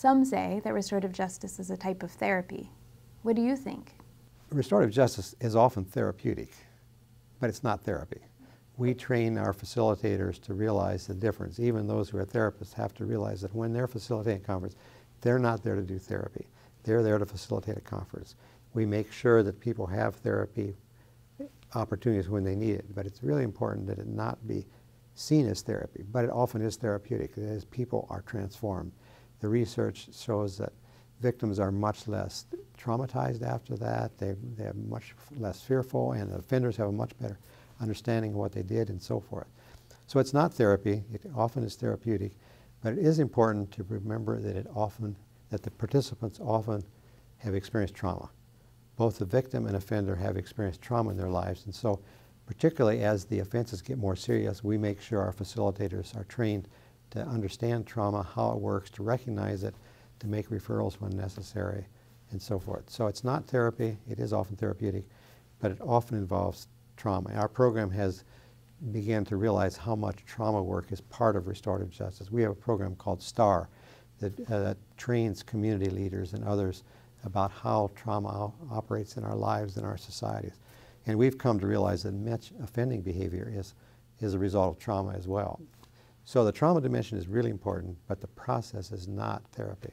Some say that restorative justice is a type of therapy. What do you think? Restorative justice is often therapeutic, but it's not therapy. We train our facilitators to realize the difference. Even those who are therapists have to realize that when they're facilitating a conference, they're not there to do therapy. They're there to facilitate a conference. We make sure that people have therapy opportunities when they need it, but it's really important that it not be seen as therapy, but it often is therapeutic as people are transformed. The research shows that victims are much less traumatized after that, they, they're much less fearful, and the offenders have a much better understanding of what they did and so forth. So it's not therapy, it often is therapeutic, but it is important to remember that it often, that the participants often have experienced trauma. Both the victim and offender have experienced trauma in their lives, and so particularly as the offenses get more serious, we make sure our facilitators are trained to understand trauma, how it works, to recognize it, to make referrals when necessary, and so forth. So it's not therapy, it is often therapeutic, but it often involves trauma. Our program has began to realize how much trauma work is part of restorative justice. We have a program called STAR that, uh, trains community leaders and others about how trauma operates in our lives and our societies. And we've come to realize that much offending behavior is, is a result of trauma as well. So the trauma dimension is really important, but the process is not therapy.